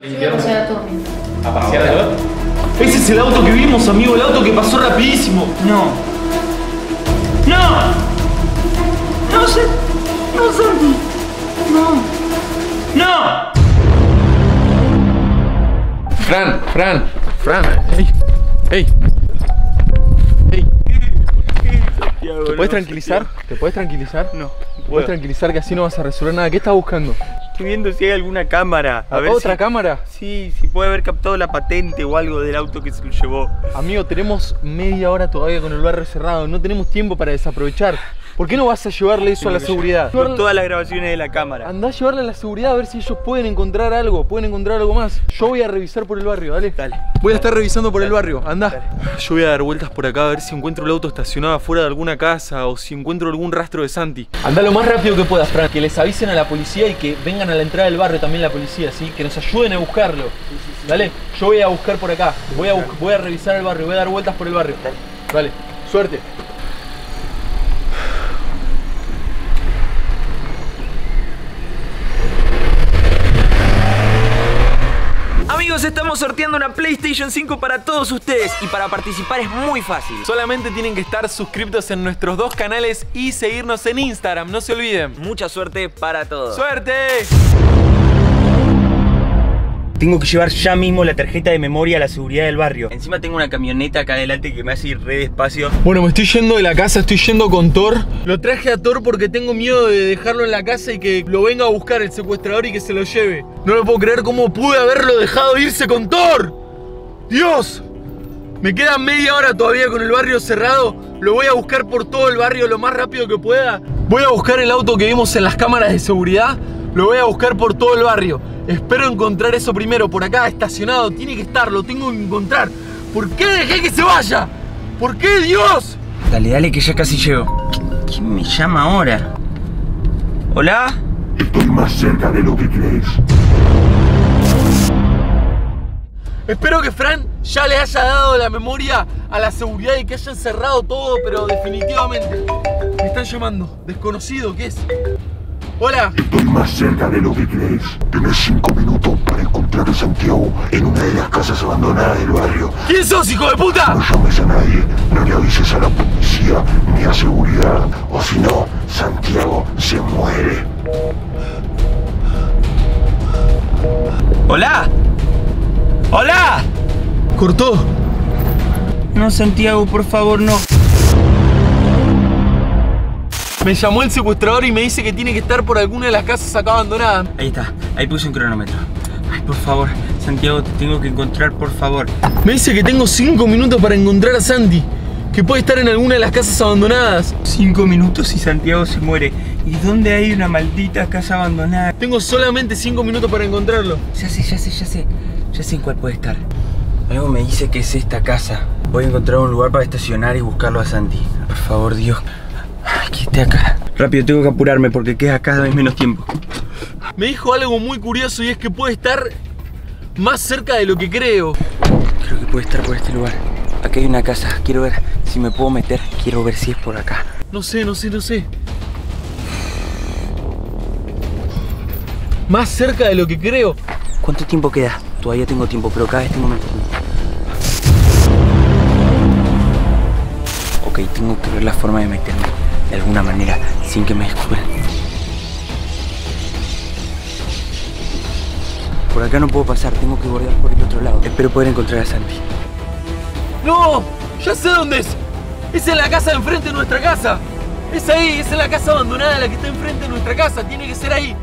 A pasear a Tommy. ¿A pasear a Lot? Ese es el auto que vimos, amigo, el auto que pasó rapidísimo. No. ¡No! ¡No sé! ¡No, Santi! ¡No! ¡No! Fran, Fran, Fran, hey, hey. Hey. ¿Te puedes tranquilizar? ¿Te puedes tranquilizar? No, ¿Te puedes tranquilizar que así no vas a resolver nada? ¿Qué estás buscando? Estoy viendo si hay alguna cámara. A ver ¿Otra si- cámara? Sí, si puede haber captado la patente o algo del auto que se lo llevó. Amigo, tenemos media hora todavía con el barrio cerrado. No tenemos tiempo para desaprovechar. ¿Por qué no vas a llevarle eso a la seguridad? Con todas las grabaciones de la cámara. Andá a llevarle a la seguridad a ver si ellos pueden encontrar algo, pueden encontrar algo más. Yo voy a revisar por el barrio, dale. Dale. Voy a estar revisando por el barrio, anda. Dale. Yo voy a dar vueltas por acá a ver si encuentro el auto estacionado afuera de alguna casa o si encuentro algún rastro de Santi. Anda lo más rápido que puedas, Fran. Que les avisen a la policía y que vengan a la entrada del barrio también la policía, ¿sí? Que nos ayuden a buscarlo. Dale, yo voy a buscar por acá. Voy a, voy a revisar el barrio, voy a dar vueltas por el barrio. Dale, suerte. Amigos, estamos sorteando una PlayStation 5 para todos ustedes y para participar es muy fácil. Solamente tienen que estar suscriptos en nuestros dos canales y seguirnos en Instagram, no se olviden. Mucha suerte para todos. ¡Suerte! Tengo que llevar ya mismo la tarjeta de memoria a la seguridad del barrio. Encima tengo una camioneta acá adelante que me hace ir re despacio. Bueno, me estoy yendo de la casa, estoy yendo con Thor. Lo traje a Thor porque tengo miedo de dejarlo en la casa y que lo venga a buscar el secuestrador y que se lo lleve. No lo puedo creer cómo pude haberlo dejado irse con Thor. ¡Dios! Me queda media hora todavía con el barrio cerrado. Lo voy a buscar por todo el barrio lo más rápido que pueda. Voy a buscar el auto que vimos en las cámaras de seguridad. Lo voy a buscar por todo el barrio. Espero encontrar eso primero. Por acá, estacionado. Tiene que estar, lo tengo que encontrar. ¿Por qué dejé que se vaya? ¿Por qué, Dios? Dale, dale que ya casi llego. ¿Quién me llama ahora? ¿Hola? Estoy más cerca de lo que crees. Espero que Fran ya le haya dado la memoria a la seguridad y que hayan cerrado todo, pero definitivamente. Me están llamando. Desconocido, ¿qué es? Hola. Estoy más cerca de lo que crees. Tenés cinco minutos para encontrar a Santiago en una de las casas abandonadas del barrio. ¿Quién sos, hijo de puta? No llames a nadie, no le avises a la policía ni a seguridad, o si no, Santiago se muere. ¿Hola? ¿Hola? Cortó. No, Santiago, por favor, no. Me llamó el secuestrador y me dice que tiene que estar por alguna de las casas acá abandonadas. Ahí está, ahí puse un cronómetro. Ay, por favor, Santiago, te tengo que encontrar, por favor. Me dice que tengo cinco minutos para encontrar a Santi. Que puede estar en alguna de las casas abandonadas. Cinco minutos y Santiago se muere. ¿Y dónde hay una maldita casa abandonada? Tengo solamente cinco minutos para encontrarlo. Ya sé, ya sé, ya sé. Ya sé en cuál puede estar. Algo me dice que es esta casa. Voy a encontrar un lugar para estacionar y buscarlo a Santi. Por favor, Dios. Ay, que esté acá. Rápido, tengo que apurarme porque queda cada vez menos tiempo. Me dijo algo muy curioso y es que puede estar más cerca de lo que creo. Creo que puede estar por este lugar. Aquí hay una casa. Quiero ver si me puedo meter. Quiero ver si es por acá. No sé, no sé, no sé. Más cerca de lo que creo. ¿Cuánto tiempo queda? Todavía tengo tiempo, pero cada vez tengo menos tiempo. Ok, tengo que ver la forma de meterme de alguna manera sin que me descubran. Por acá no puedo pasar, tengo que bordear por el otro lado. Espero poder encontrar a Santi. ¡No! ¡Ya sé dónde es! ¡Es en la casa de enfrente de nuestra casa! ¡Es ahí! ¡Es en la casa abandonada, la que está enfrente de nuestra casa! ¡Tiene que ser ahí!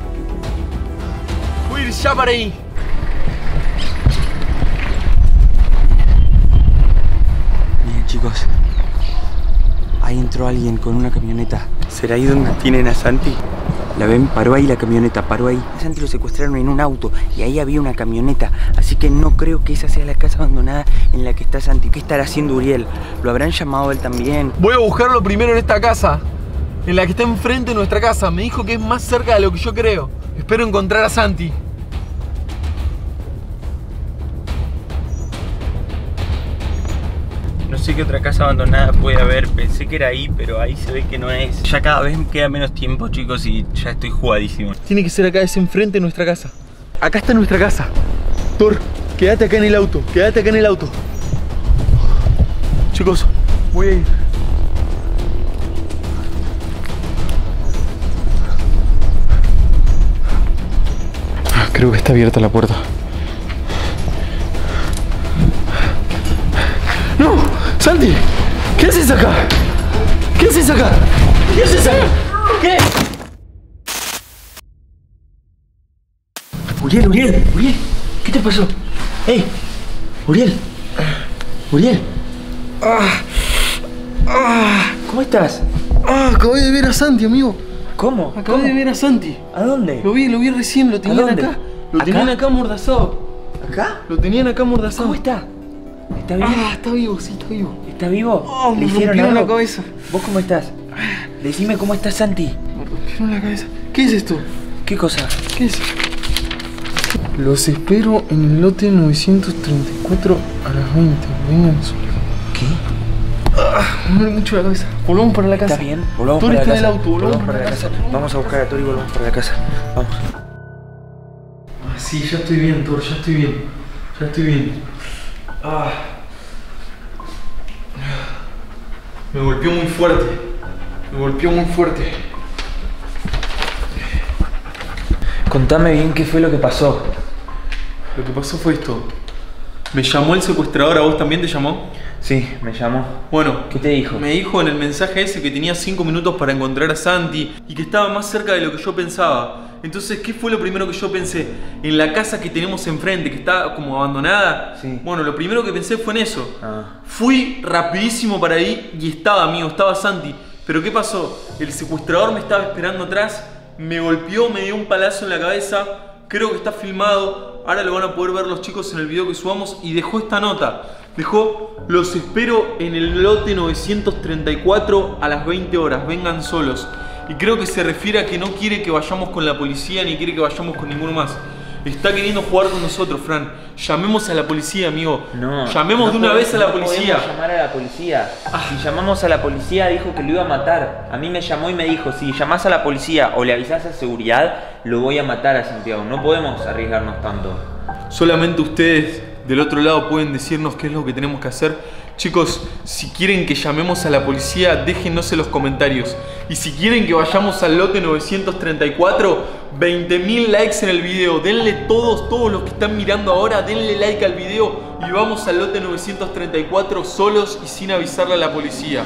Voy ya para ahí. Miren chicos, ahí entró alguien con una camioneta. ¿Será ahí donde tienen a Santi? ¿La ven? Paró ahí la camioneta, paró ahí. A Santi lo secuestraron en un auto y ahí había una camioneta. Así que no creo que esa sea la casa abandonada en la que está Santi. ¿Qué estará haciendo Uriel? ¿Lo habrán llamado él también? Voy a buscarlo primero en esta casa. En la que está enfrente de nuestra casa. Me dijo que es más cerca de lo que yo creo. Espero encontrar a Santi. Sé qué otra casa abandonada puede haber. Pensé que era ahí, pero ahí se ve que no es. Ya cada vez queda menos tiempo, chicos, y ya estoy jugadísimo. Tiene que ser acá, es enfrente de nuestra casa. Acá está nuestra casa. Tor, quédate acá en el auto, quédate acá en el auto. Chicos, voy a ir. Ah, Creo que está abierta la puerta. ¡Santi! ¿Qué haces acá? ¿Qué haces acá? ¿Qué haces acá? ¿Qué? Uriel, Uriel, Uriel, ¿qué te pasó? ¡Ey! Uriel, Uriel. ¿Cómo estás? Ah, acabé de ver a Santi, amigo. ¿Cómo? Acabé ¿Cómo? de ver a Santi. ¿A dónde? Lo vi, lo vi recién, lo tenían acá. Lo ¿Acá? tenían acá amordazado. ¿Acá? Lo tenían acá amordazado. ¿Cómo está? ¿Está bien? Ah, está vivo, sí, está vivo. ¿Está vivo? Oh, me ¿Le hicieron rompieron la algo? cabeza. ¿Vos cómo estás? Decime cómo estás, Santi. Me rompieron la cabeza. ¿Qué es esto? ¿Qué cosa? ¿Qué es? Los espero en el lote 934 a las 20. Vengan solos. ¿Qué? Me duele mucho la cabeza. Volvamos para la casa. ¿Está bien? Volvamos Tori para la está en casa. el auto, volvamos para la casa. Vamos a buscar a Tori y volvamos para la casa. Vamos. Ah, sí, ya estoy bien, Thor, ya estoy bien. Ya estoy bien. Ah. Me golpeó muy fuerte. Me golpeó muy fuerte. Contame bien qué fue lo que pasó. Lo que pasó fue esto. Me llamó el secuestrador, ¿a vos también te llamó? Sí, me llamó. Bueno, ¿Qué te dijo? Me dijo en el mensaje ese que tenía 5 minutos para encontrar a Santi y que estaba más cerca de lo que yo pensaba. Entonces, ¿qué fue lo primero que yo pensé? En la casa que tenemos enfrente, que está como abandonada. Sí. Bueno, lo primero que pensé fue en eso. Ah. Fui rapidísimo para ahí y estaba, amigo, estaba Santi. Pero ¿qué pasó? El secuestrador me estaba esperando atrás, me golpeó, me dio un palazo en la cabeza. Creo que está filmado. Ahora lo van a poder ver los chicos en el video que subamos. Y dejó esta nota. Dejó, los espero en el lote 934 a las 20 horas. Vengan solos. Y creo que se refiere a que no quiere que vayamos con la policía ni quiere que vayamos con ninguno más. Está queriendo jugar con nosotros, Fran. Llamemos a la policía, amigo. No. Llamemos no de una podemos- vez a la no policía. llamar a la policía. Si llamamos a la policía, dijo que lo iba a matar. A mí me llamó y me dijo: si llamás a la policía o le avisás a seguridad, lo voy a matar a Santiago. No podemos arriesgarnos tanto. Solamente ustedes del otro lado pueden decirnos qué es lo que tenemos que hacer. Chicos, si quieren que llamemos a la policía, déjennos en los comentarios. Y si quieren que vayamos al lote 934, 20.000 likes en el video. Denle todos, todos los que están mirando ahora, denle like al video y vamos al lote 934 solos y sin avisarle a la policía.